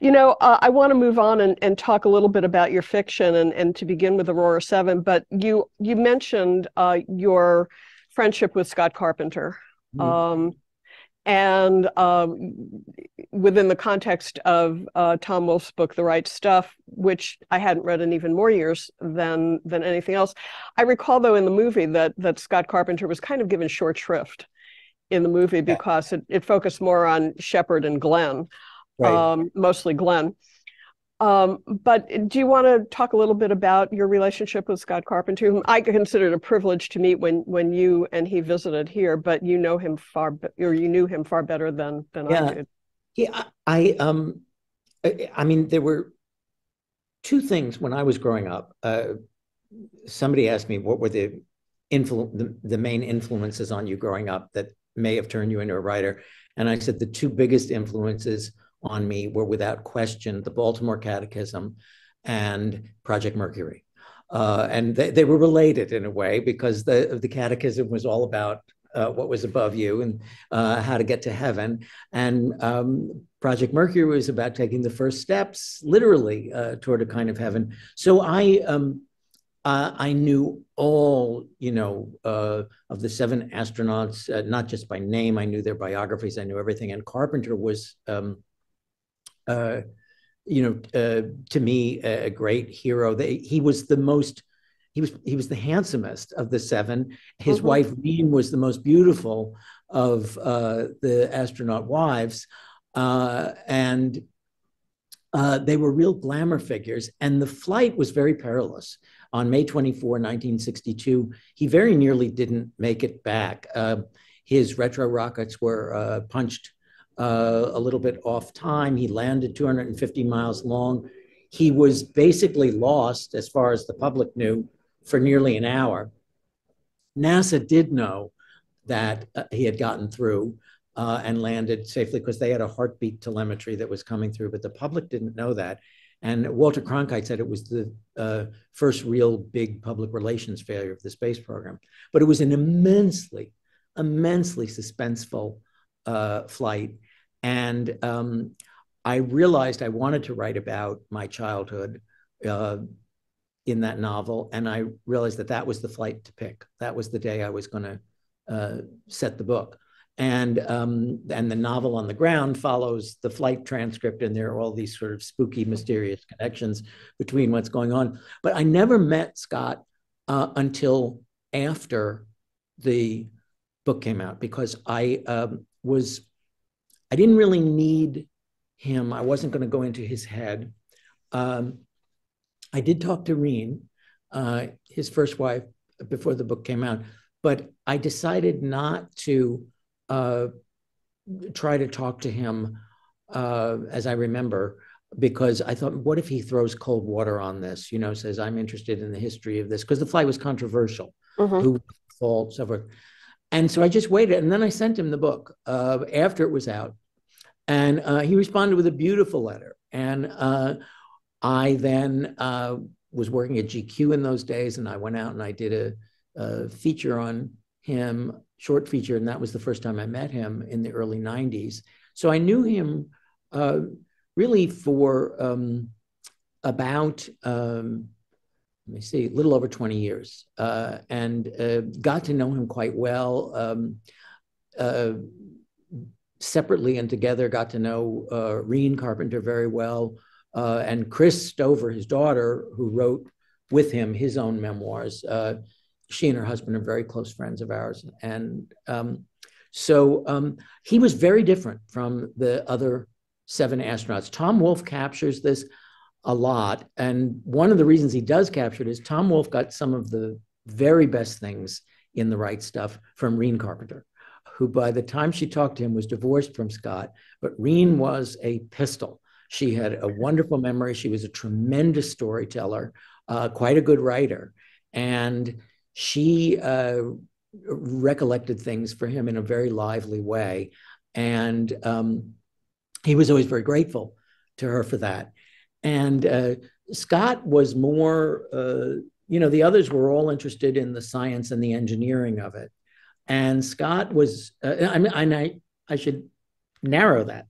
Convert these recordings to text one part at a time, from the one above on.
You know, uh, I want to move on and, and talk a little bit about your fiction and, and to begin with Aurora 7, but you you mentioned uh, your friendship with Scott Carpenter. Mm-hmm. Um, and um, within the context of uh, Tom Wolfe's book, The Right Stuff, which I hadn't read in even more years than than anything else. I recall, though, in the movie that that Scott Carpenter was kind of given short shrift in the movie because yeah. it, it focused more on Shepard and Glenn, right. um, mostly Glenn. Um, but do you want to talk a little bit about your relationship with Scott Carpenter, whom I considered a privilege to meet when when you and he visited here, but you know him far or you knew him far better than than yeah. I did. Yeah, I um, I mean, there were two things when I was growing up. Uh, somebody asked me what were the influ- the, the main influences on you growing up that may have turned you into a writer, and I said the two biggest influences on me were without question the Baltimore Catechism and Project Mercury. Uh, and they, they were related in a way because the, the catechism was all about uh, what was above you and uh, how to get to heaven. And um, Project Mercury was about taking the first steps, literally, uh, toward a kind of heaven. So I, um, I knew all, you know, uh, of the seven astronauts, uh, not just by name. I knew their biographies. I knew everything. And Carpenter was um, uh, you know, uh, to me, a great hero. They, he was the most, he was he was the handsomest of the seven. His mm-hmm. wife Rene was the most beautiful of uh, the astronaut wives, uh, and uh, they were real glamour figures. And the flight was very perilous. On May 24, 1962, he very nearly didn't make it back. Uh, his retro rockets were uh, punched uh, a little bit off time. He landed 250 miles long. He was basically lost, as far as the public knew, for nearly an hour. NASA did know that uh, he had gotten through uh, and landed safely because they had a heartbeat telemetry that was coming through, but the public didn't know that. And Walter Cronkite said it was the uh, first real big public relations failure of the space program. But it was an immensely, immensely suspenseful uh, flight. And um, I realized I wanted to write about my childhood uh, in that novel. And I realized that that was the flight to pick. That was the day I was going to uh, set the book. And, um, and the novel on the ground follows the flight transcript, and there are all these sort of spooky, mysterious connections between what's going on. But I never met Scott uh, until after the book came out because I um, was I didn't really need him. I wasn't going to go into his head. Um, I did talk to Rene, uh, his first wife, before the book came out, but I decided not to uh, try to talk to him uh, as I remember, because I thought, what if he throws cold water on this? You know, says I'm interested in the history of this because the flight was controversial. Mm-hmm. Who fault, so forth. And so I just waited, and then I sent him the book uh, after it was out, and uh, he responded with a beautiful letter. And uh, I then uh, was working at GQ in those days, and I went out and I did a, a, feature on him, short feature, and that was the first time I met him in the early 90s. So I knew him uh, really for um, about, um, let me see, a little over 20 years, uh, and uh, got to know him quite well. Um, separately and together got to know uh, Rene Carpenter very well, uh, and Kris Stoever, his daughter, who wrote with him his own memoirs. Uh, she and her husband are very close friends of ours, and um, so um, he was very different from the other seven astronauts. Tom Wolfe captures this a lot, and one of the reasons he does capture it is Tom Wolfe got some of the very best things in the right stuff from Rene Carpenter who by the time she talked to him was divorced from Scott, but Rene was a pistol. She had a wonderful memory. She was a tremendous storyteller, uh, quite a good writer. And she uh, recollected things for him in a very lively way. And um, he was always very grateful to her for that. And uh, Scott was more, uh, you know, the others were all interested in the science and the engineering of it. And Scott was, uh, I mean, I, I should narrow that.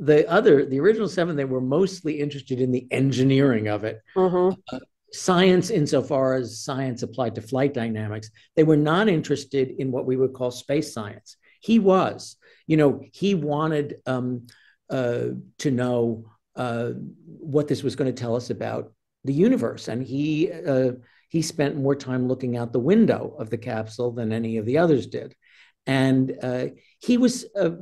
the other, the original seven, they were mostly interested in the engineering of it. Mhm. Uh, science, insofar as science applied to flight dynamics, they were not interested in what we would call space science. He was, you know, he wanted um, uh, to know uh, what this was going to tell us about the universe, and he uh, he spent more time looking out the window of the capsule than any of the others did, and uh, he was a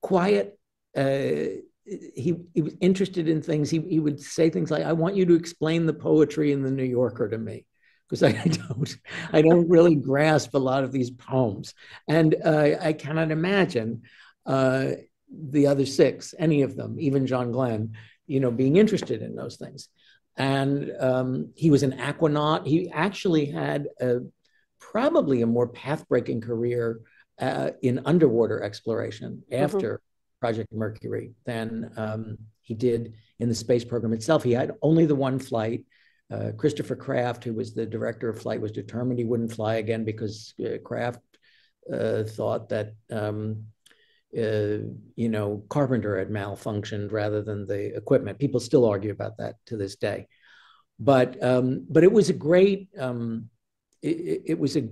quiet uh, he, he was interested in things. He, he would say things like, I want you to explain the poetry in the New Yorker to me. Because I don't, I don't really grasp a lot of these poems, and uh, I cannot imagine uh, the other six, any of them, even John Glenn, you know, being interested in those things. And um, he was an aquanaut. He actually had a, probably a more path-breaking career uh, in underwater exploration after mm-hmm. Project Mercury than um, he did in the space program itself. He had only the one flight. Uh, Christopher Kraft, who was the director of flight, was determined he wouldn't fly again because uh, Kraft uh, thought that um, uh, you know Carpenter had malfunctioned rather than the equipment. People still argue about that to this day. But um, but it was a great um, it, it was a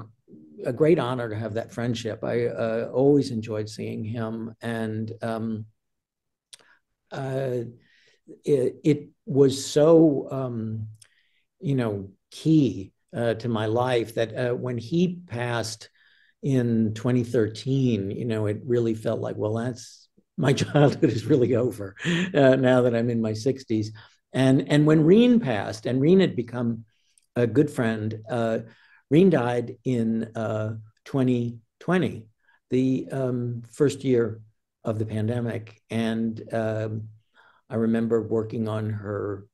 a great honor to have that friendship. I uh, always enjoyed seeing him, and um, uh, it, it, was so um, you know key uh, to my life that uh, when he passed in 2013, you know, it really felt like, well, that's my childhood is really over uh, now that I'm in my 60s. And and when Rene passed, and Rene had become a good friend uh, Rene died in uh, 2020, the um, first year of the pandemic. And um, I remember working on her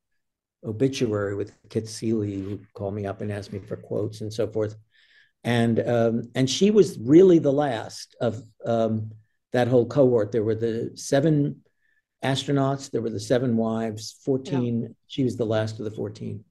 obituary with Kit Seelye, who called me up and asked me for quotes and so forth. And, um, and she was really the last of um, that whole cohort. There were the seven astronauts, there were the seven wives, 14. Yeah. She was the last of the 14.